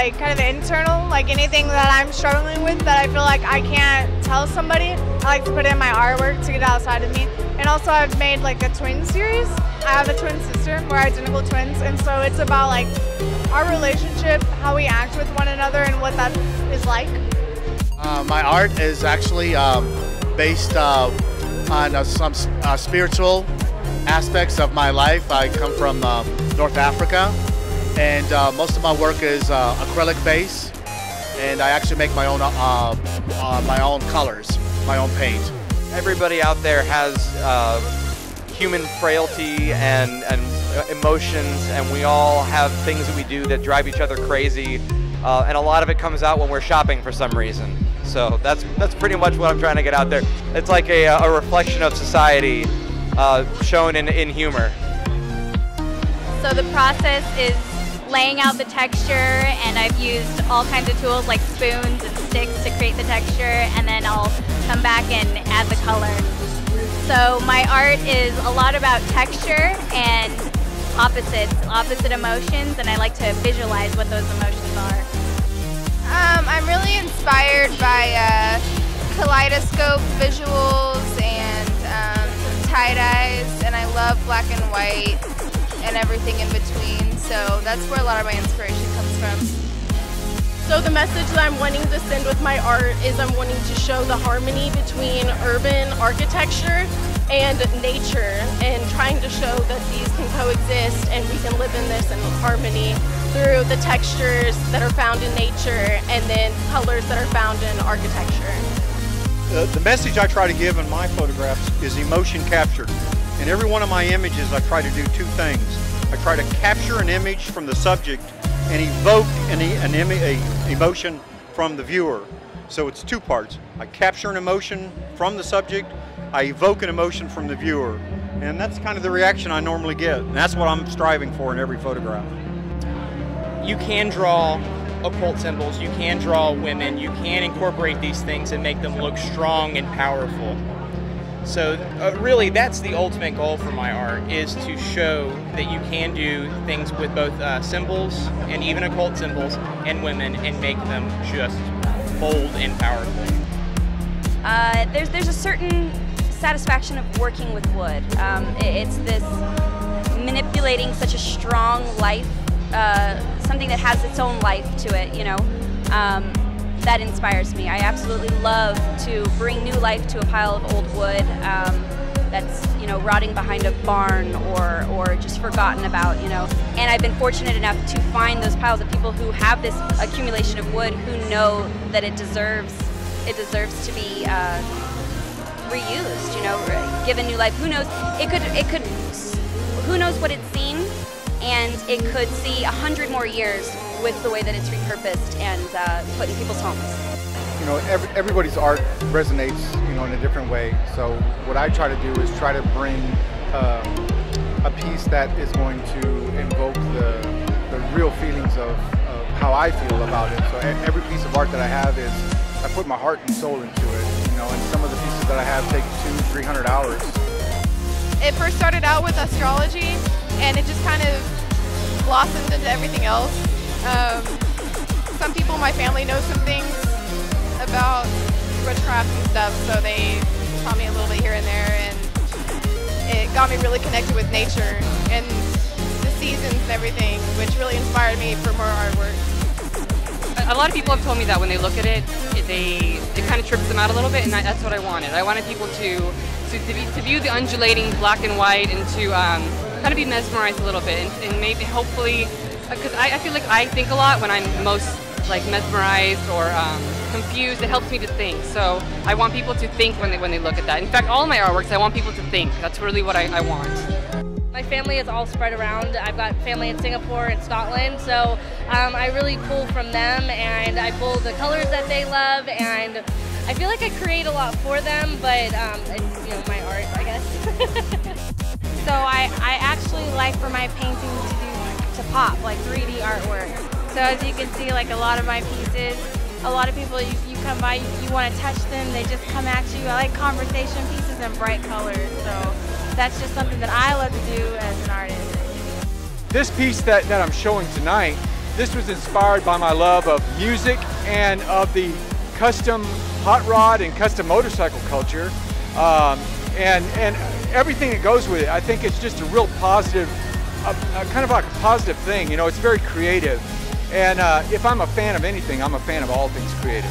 like kind of internal, like anything that I'm struggling with that I feel like I can't tell somebody, I like to put in my artwork to get outside of me. And also I've made like a twin series. I have a twin sister, we're identical twins, and so it's about like our relationship, how we act with one another, and what that is like. Uh, my art is actually um, based uh, on uh, some uh, spiritual aspects of my life. I come from um, North Africa, and uh, most of my work is uh, acrylic base, and I actually make my own my own colors, my own paint. Everybody out there has human frailty and, and emotions, and we all have things that we do that drive each other crazy. Uh, and a lot of it comes out when we're shopping for some reason. So that's that's pretty much what I'm trying to get out there. It's like a, a reflection of society uh, shown in, in humor. So the process is laying out the texture and I've used all kinds of tools like spoons and sticks to create the texture and then I'll come back and add the color. So my art is a lot about texture and opposites, opposite emotions, and I like to visualize what those emotions are. Um, I'm really inspired by uh, kaleidoscope visuals and um, tie-dyes, and I love black and white and everything in between, so that's where a lot of my inspiration comes from. So the message that I'm wanting to send with my art is I'm wanting to show the harmony between urban architecture and nature and trying to show that these can coexist and we can live in this in harmony through the textures that are found in nature and then colors that are found in architecture. Uh, the message I try to give in my photographs is emotion captured. In every one of my images I try to do two things. I try to capture an image from the subject and evoke an, an a emotion from the viewer. So it's two parts. I capture an emotion from the subject, I evoke an emotion from the viewer. And that's kind of the reaction I normally get. And that's what I'm striving for in every photograph. You can draw occult symbols, you can draw women, you can incorporate these things and make them look strong and powerful. So uh, really, that's the ultimate goal for my art is to show that you can do things with both uh, symbols and even occult symbols and women and make them just bold and powerful. Uh, there's there's a certain satisfaction of working with wood. Um, it's this manipulating such a strong life, uh, something that has its own life to it. You know. Um, that inspires me. I absolutely love to bring new life to a pile of old wood um, that's you know rotting behind a barn or or just forgotten about. You know, and I've been fortunate enough to find those piles of people who have this accumulation of wood who know that it deserves it deserves to be uh, reused. You know, given new life. Who knows? It could it could. Who knows what it's seen, and it could see a hundred more years with the way that it's repurposed and uh, put in people's homes. You know, every, everybody's art resonates, you know, in a different way. So what I try to do is try to bring um, a piece that is going to invoke the, the real feelings of, of how I feel about it. So every piece of art that I have is, I put my heart and soul into it, you know, and some of the pieces that I have take two, three hundred hours. It first started out with astrology, and it just kind of blossomed into everything else. Um, some people in my family know some things about witchcraft and stuff, so they taught me a little bit here and there, and it got me really connected with nature and the seasons and everything, which really inspired me for more artwork. A lot of people have told me that when they look at it, it they it kind of trips them out a little bit, and I, that's what I wanted. I wanted people to to, to, be, to view the undulating black and white and to um, kind of be mesmerized a little bit, and, and maybe hopefully because I, I, feel like I think a lot when I'm most like mesmerized or um, confused. It helps me to think. So I want people to think when they when they look at that. In fact, all my artworks, I want people to think. That's really what I, I want. My family is all spread around. I've got family in Singapore and Scotland, so um, I really pull from them, and I pull the colors that they love, and I feel like I create a lot for them, but um, it's you know my art, I guess. so I, I actually like for my painting to do to pop, like 3D artwork. So as you can see, like a lot of my pieces, a lot of people, you, you come by, you, you want to touch them, they just come at you. I like conversation pieces and bright colors, so that's just something that I love to do as an artist. This piece that, that I'm showing tonight this was inspired by my love of music and of the custom hot rod and custom motorcycle culture, um, and and everything that goes with it. I think it's just a real positive, a, a kind of like a positive thing. You know, it's very creative, and uh, if I'm a fan of anything, I'm a fan of all things creative.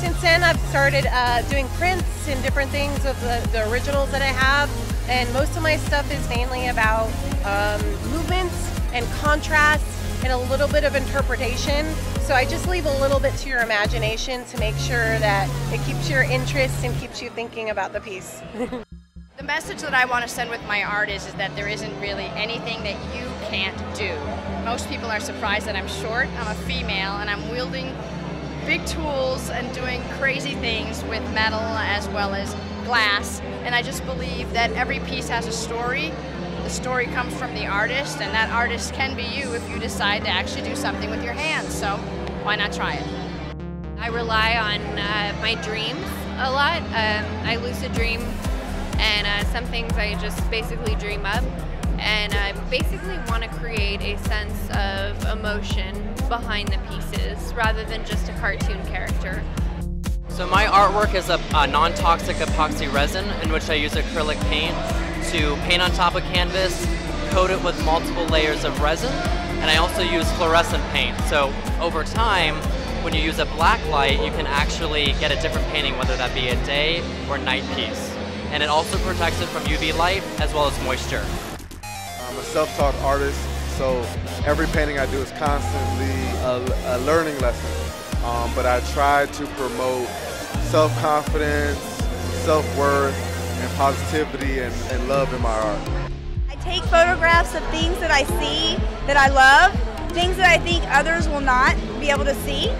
Since then, I've started uh, doing prints and different things of the, the originals that I have, and most of my stuff is mainly about um, movements and contrast and a little bit of interpretation. So I just leave a little bit to your imagination to make sure that it keeps your interest and keeps you thinking about the piece. The message that I want to send with my art is, is that there isn't really anything that you can't do. Most people are surprised that I'm short, I'm a female, and I'm wielding big tools and doing crazy things with metal as well as glass. And I just believe that every piece has a story. The story comes from the artist, and that artist can be you if you decide to actually do something with your hands. So why not try it? I rely on uh, my dreams a lot. Um, I lucid dream, and uh, some things I just basically dream up. And I basically want to create a sense of emotion behind the pieces rather than just a cartoon character. So my artwork is a, a non-toxic epoxy resin in which I use acrylic paint to paint on top of canvas, coat it with multiple layers of resin, and I also use fluorescent paint. So over time, when you use a black light, you can actually get a different painting, whether that be a day or night piece. And it also protects it from UV light as well as moisture. I'm a self-taught artist, so every painting I do is constantly a, a learning lesson. Um, but I try to promote self-confidence, self-worth, and positivity and, and love in my art. I take photographs of things that I see that I love, things that I think others will not be able to see.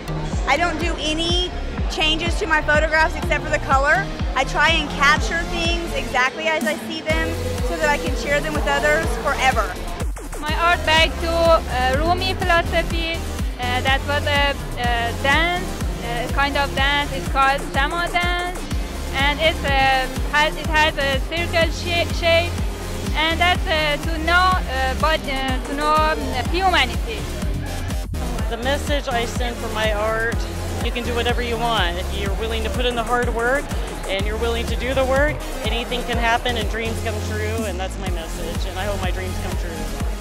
I don't do any changes to my photographs except for the color. I try and capture things exactly as I see them so that I can share them with others forever. My art back to uh, Rumi philosophy. Uh, that was a uh, dance, a kind of dance. It's called Sama dance, and it's uh, has it has a circle shape, shape and that's uh, to know, uh, but uh, to know um, humanity. The message I send for my art, you can do whatever you want. If you're willing to put in the hard work and you're willing to do the work, anything can happen and dreams come true, and that's my message. And I hope my dreams come true.